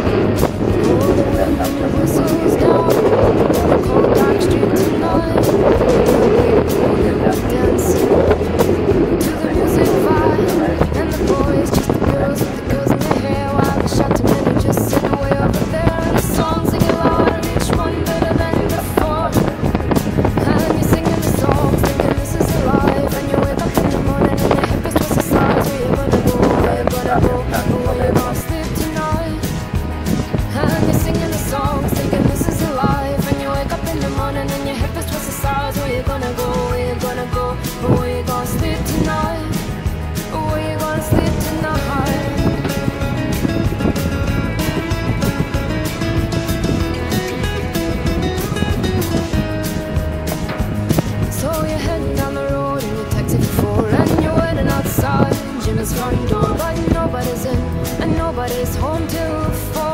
up. Front door, but nobody's in, and nobody's home till four.